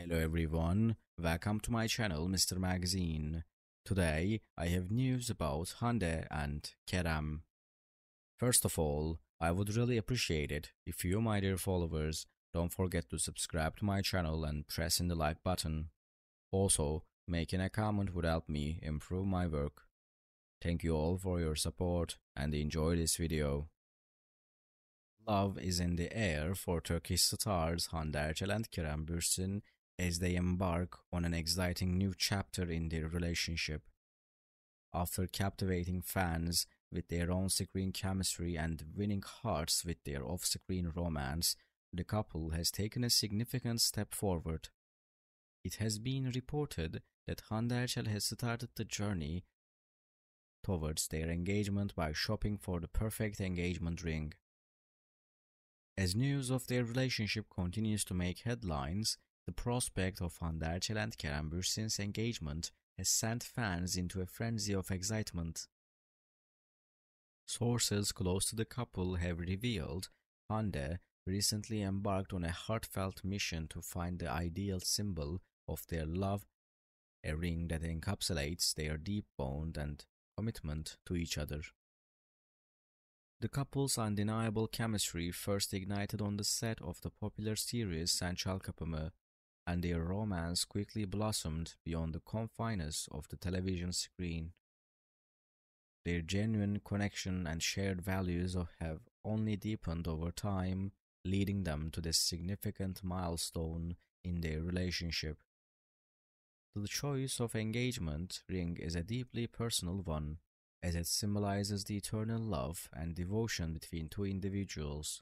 Hello everyone, welcome to my channel Mr. Magazine. Today I have news about Hande and Kerem. First of all, I would really appreciate it if you my dear followers don't forget to subscribe to my channel and press in the like button. Also, making a comment would help me improve my work. Thank you all for your support and enjoy this video. Love is in the air for Turkish stars Hande Erçel and Kerem Bürsin as they embark on an exciting new chapter in their relationship. After captivating fans with their on-screen chemistry and winning hearts with their off-screen romance, the couple has taken a significant step forward. It has been reported that Hande Erçel has started the journey towards their engagement by shopping for the perfect engagement ring. As news of their relationship continues to make headlines, the prospect of Hande Erçel and Kerem Bürsin's engagement has sent fans into a frenzy of excitement. Sources close to the couple have revealed Hande recently embarked on a heartfelt mission to find the ideal symbol of their love, a ring that encapsulates their deep bond and commitment to each other. The couple's undeniable chemistry first ignited on the set of the popular series Sen Çal Kapımı, and their romance quickly blossomed beyond the confines of the television screen. Their genuine connection and shared values have only deepened over time, leading them to this significant milestone in their relationship. The choice of engagement ring is a deeply personal one as it symbolizes the eternal love and devotion between two individuals.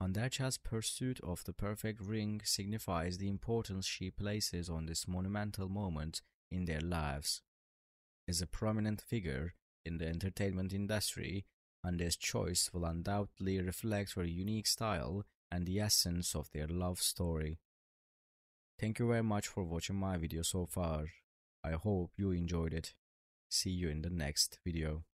Hande Erçel's pursuit of the perfect ring signifies the importance she places on this monumental moment in their lives. As a prominent figure in the entertainment industry, Hande's choice will undoubtedly reflect her unique style and the essence of their love story. Thank you very much for watching my video so far. I hope you enjoyed it. See you in the next video.